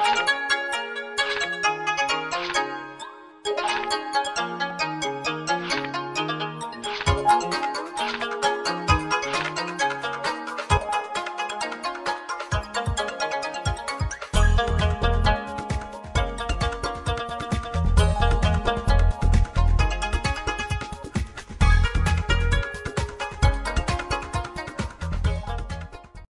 Bye.